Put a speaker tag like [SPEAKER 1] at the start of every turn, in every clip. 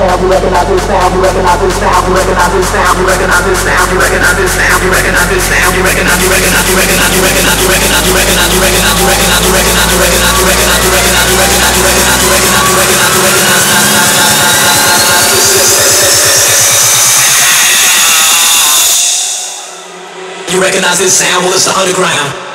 [SPEAKER 1] you recognize this sound, you recognize this sound, you recognize this sound, you recognize this sound, you recognize this sound, you recognize this sound, you recognize, you recognize, you recognize, you recognize, you recognize, you recognize, you recognize, you recognize, you recognize, you recognize, you recognize, you recognize, you recognize, you recognize, you recognize, you recognize, you recognize. You recognize this sound? Well, it's the underground.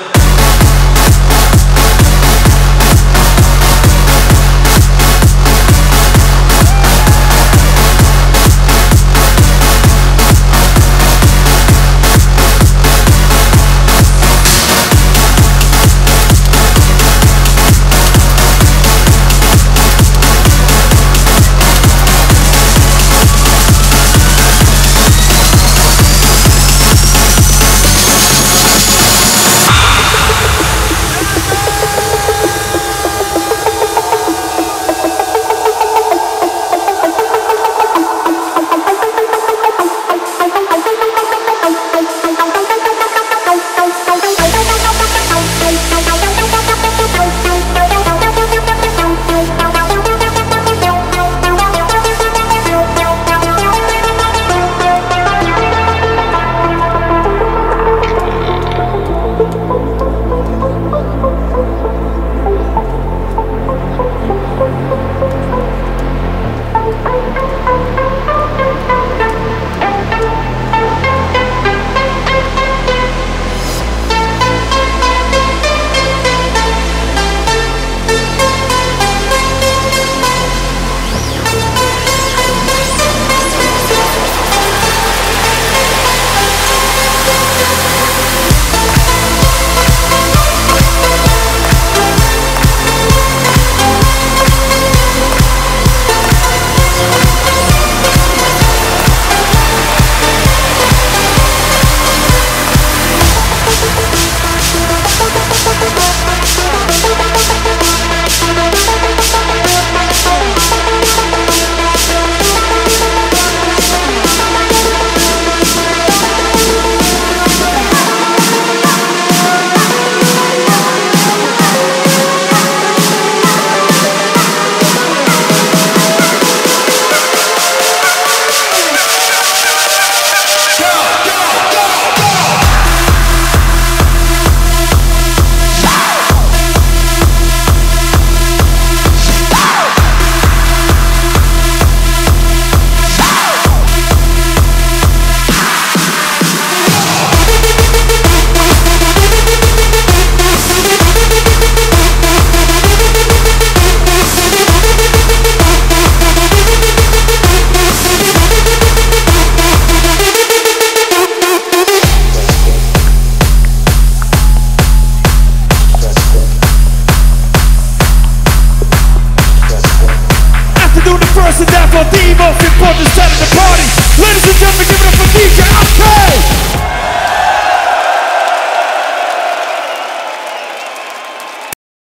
[SPEAKER 1] That's a death on the most important set of the party. Ladies and gentlemen, give it up for DJ Octane!